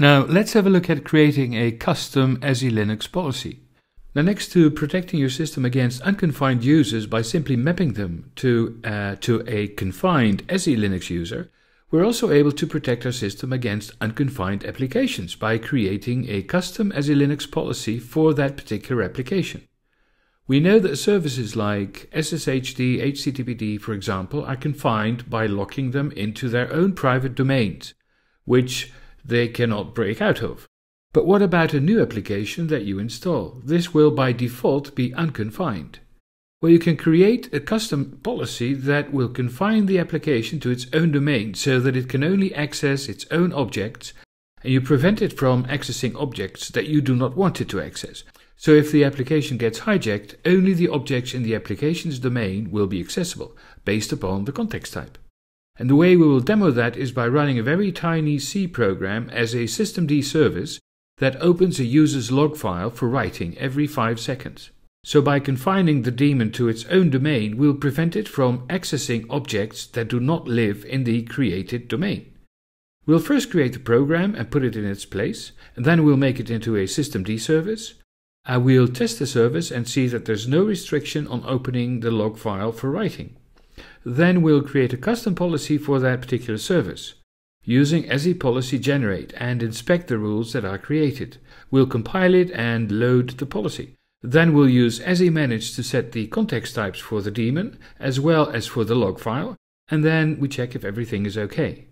Now let's have a look at creating a custom SE Linux policy. Now next to protecting your system against unconfined users by simply mapping them to, uh, to a confined SE Linux user, we're also able to protect our system against unconfined applications by creating a custom SE Linux policy for that particular application. We know that services like SSHD, HTTPD, for example, are confined by locking them into their own private domains, which they cannot break out of. But what about a new application that you install? This will by default be unconfined. Well, you can create a custom policy that will confine the application to its own domain so that it can only access its own objects and you prevent it from accessing objects that you do not want it to access. So if the application gets hijacked, only the objects in the application's domain will be accessible based upon the context type. And the way we will demo that is by running a very tiny C program as a systemd service that opens a user's log file for writing every 5 seconds. So by confining the daemon to its own domain, we'll prevent it from accessing objects that do not live in the created domain. We'll first create the program and put it in its place, and then we'll make it into a systemd service. Uh, we'll test the service and see that there's no restriction on opening the log file for writing. Then we'll create a custom policy for that particular service. Using sepolicy generate and inspect the rules that are created. We'll compile it and load the policy. Then we'll use semanage to set the context types for the daemon as well as for the log file, and then we check if everything is okay.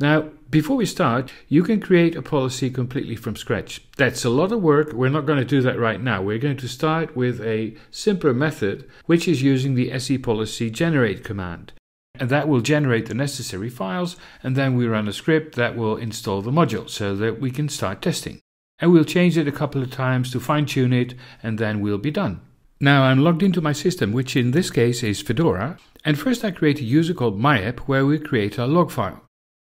Now, before we start, you can create a policy completely from scratch. That's a lot of work. We're not going to do that right now. We're going to start with a simpler method, which is using the sepolicy generate command. And that will generate the necessary files, and then we run a script that will install the module so that we can start testing and we'll change it a couple of times to fine tune it and then we'll be done. Now I'm logged into my system, which in this case is Fedora, and first I create a user called myapp where we create a log file.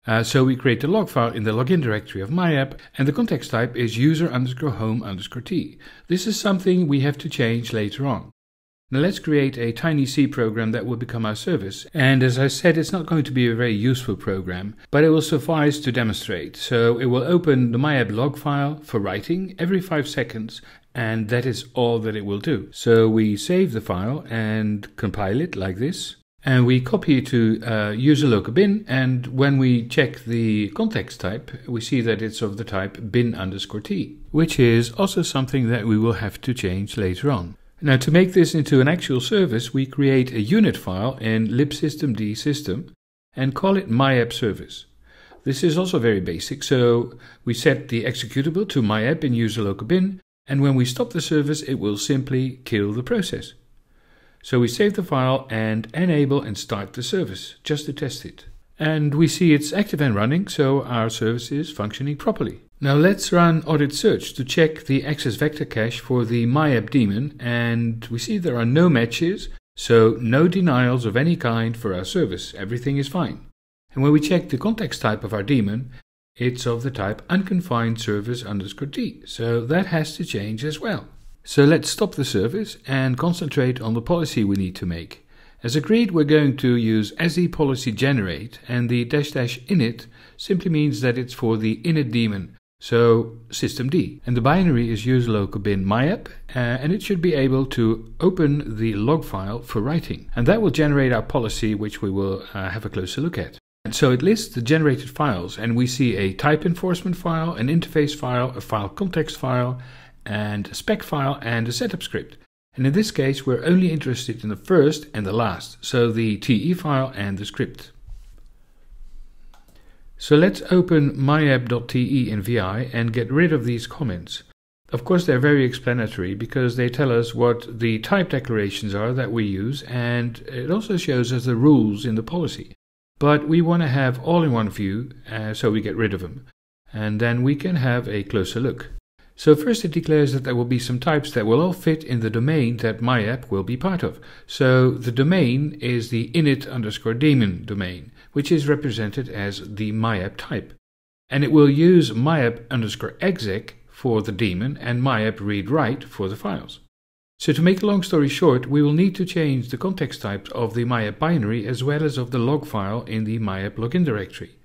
Uh, so we create the log file in the login directory of myapp, and the context type is user underscore home underscore t. This is something we have to change later on. Now let's create a tiny C program that will become our service. And as I said, it's not going to be a very useful program, but it will suffice to demonstrate. So it will open the myapp log file for writing every five seconds, and that is all that it will do. So we save the file and compile it like this. And we copy it to uh, user local bin, and when we check the context type, we see that it's of the type bin underscore t, which is also something that we will have to change later on. Now to make this into an actual service, we create a unit file in libsystemd system and call it myapp service. This is also very basic, so we set the executable to myapp in user local bin, and when we stop the service, it will simply kill the process. So we save the file and enable and start the service, just to test it. And we see it's active and running, so our service is functioning properly. Now let's run audit search to check the access vector cache for the myapp daemon and we see there are no matches, so no denials of any kind for our service. Everything is fine. And when we check the context type of our daemon, it's of the type unconfined service underscore t, so that has to change as well. So let's stop the service and concentrate on the policy we need to make. As agreed, we're going to use sepolicy generate and the dash dash init simply means that it's for the init daemon so systemd. And the binary is user local bin myapp, uh, and it should be able to open the log file for writing. And that will generate our policy, which we will uh, have a closer look at. And so it lists the generated files, and we see a type enforcement file, an interface file, a file context file, and a spec file, and a setup script. And in this case, we're only interested in the first and the last, so the TE file and the script. So let's open myapp.te in VI and get rid of these comments. Of course, they're very explanatory because they tell us what the type declarations are that we use, and it also shows us the rules in the policy. But we want to have all in one view, uh, so we get rid of them. And then we can have a closer look. So first it declares that there will be some types that will all fit in the domain that myapp will be part of. So the domain is the init underscore daemon domain which is represented as the myapp type. And it will use myapp underscore exec for the daemon and myapp read write for the files. So to make a long story short, we will need to change the context types of the myapp binary as well as of the log file in the myapp login directory.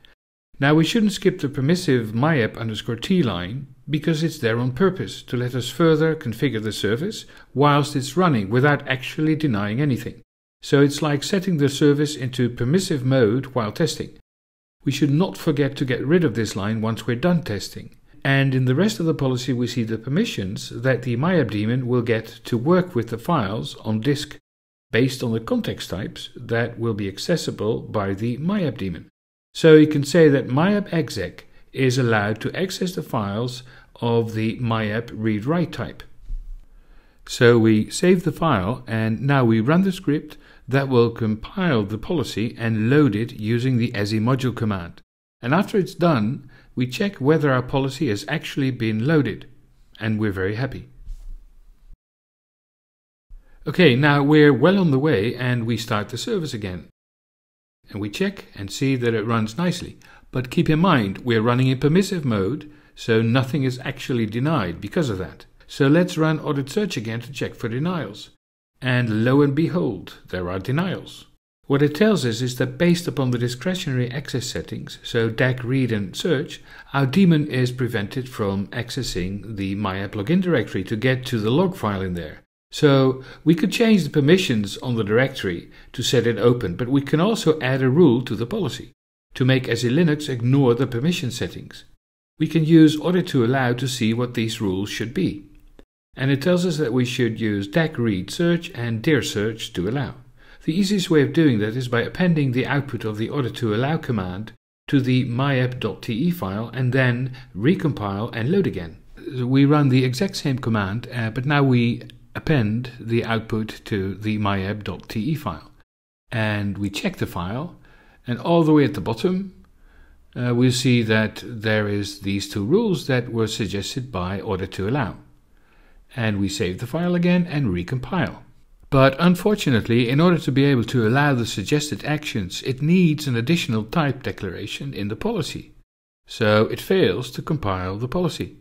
Now we shouldn't skip the permissive myapp underscore t line because it's there on purpose to let us further configure the service whilst it's running without actually denying anything. So it's like setting the service into permissive mode while testing. We should not forget to get rid of this line once we're done testing. And in the rest of the policy we see the permissions that the myapp daemon will get to work with the files on disk based on the context types that will be accessible by the myapp daemon. So you can say that myapp exec is allowed to access the files of the myapp read-write type. So we save the file and now we run the script that will compile the policy and load it using the semodule command. And after it's done, we check whether our policy has actually been loaded. And we're very happy. Okay, now we're well on the way and we start the service again. And we check and see that it runs nicely. But keep in mind, we're running in permissive mode, so nothing is actually denied because of that. So let's run audit search again to check for denials. And lo and behold, there are denials. What it tells us is that based upon the discretionary access settings, so DAC read and search, our daemon is prevented from accessing the myapp login directory to get to the log file in there. So we could change the permissions on the directory to set it open, but we can also add a rule to the policy to make SE Linux ignore the permission settings. We can use audit2allow to see what these rules should be. And it tells us that we should use DAC read search and dir search to allow. The easiest way of doing that is by appending the output of the audit2allow command to the myapp.te file and then recompile and load again. We run the exact same command, uh, but now we append the output to the myapp.te file. And we check the file, and all the way at the bottom, uh, we'll see that there is these two rules that were suggested by audit2allow and we save the file again and recompile. But unfortunately, in order to be able to allow the suggested actions, it needs an additional type declaration in the policy. So it fails to compile the policy.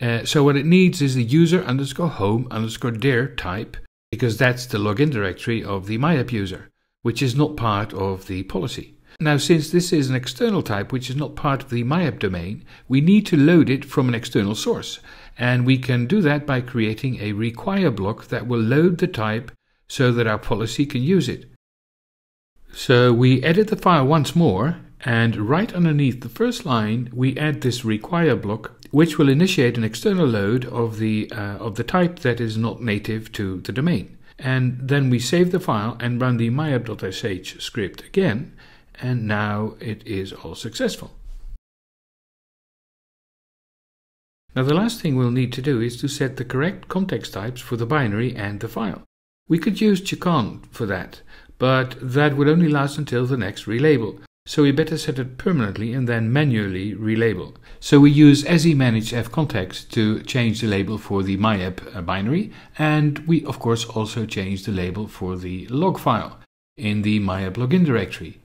Uh, so what it needs is the user underscore home underscore dir type, because that's the login directory of the myapp user, which is not part of the policy. Now, since this is an external type which is not part of the myapp domain, we need to load it from an external source. And we can do that by creating a require block that will load the type so that our policy can use it. So we edit the file once more, and right underneath the first line, we add this require block, which will initiate an external load of the, uh, of the type that is not native to the domain. And then we save the file and run the myapp.sh script again, and now it is all successful. Now the last thing we'll need to do is to set the correct context types for the binary and the file. We could use Chcon for that, but that would only last until the next relabel, so we better set it permanently and then manually relabel. So we use semanage fcontext to change the label for the myapp binary, and we of course also change the label for the log file in the myapp login directory.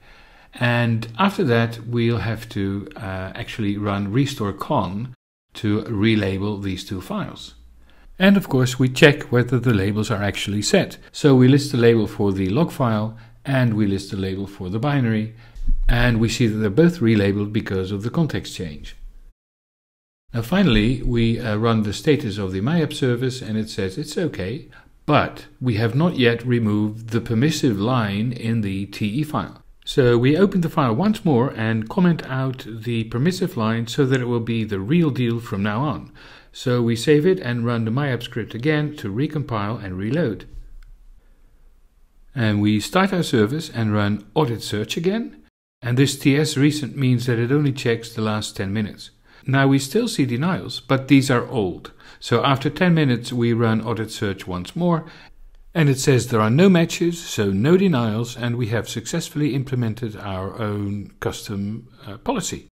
And after that, we'll have to uh, actually run restorecon to relabel these two files. And of course, we check whether the labels are actually set. So we list the label for the log file and we list the label for the binary. And we see that they're both relabeled because of the context change. Now finally, we uh, run the status of the myapp service and it says it's okay, but we have not yet removed the permissive line in the TE file. So we open the file once more and comment out the permissive line so that it will be the real deal from now on. So we save it and run the myapp script again to recompile and reload. And we start our service and run audit search again. And this TS recent means that it only checks the last 10 minutes. Now we still see denials, but these are old. So after 10 minutes we run audit search once more and it says there are no matches, so no denials, and we have successfully implemented our own custom uh, policy.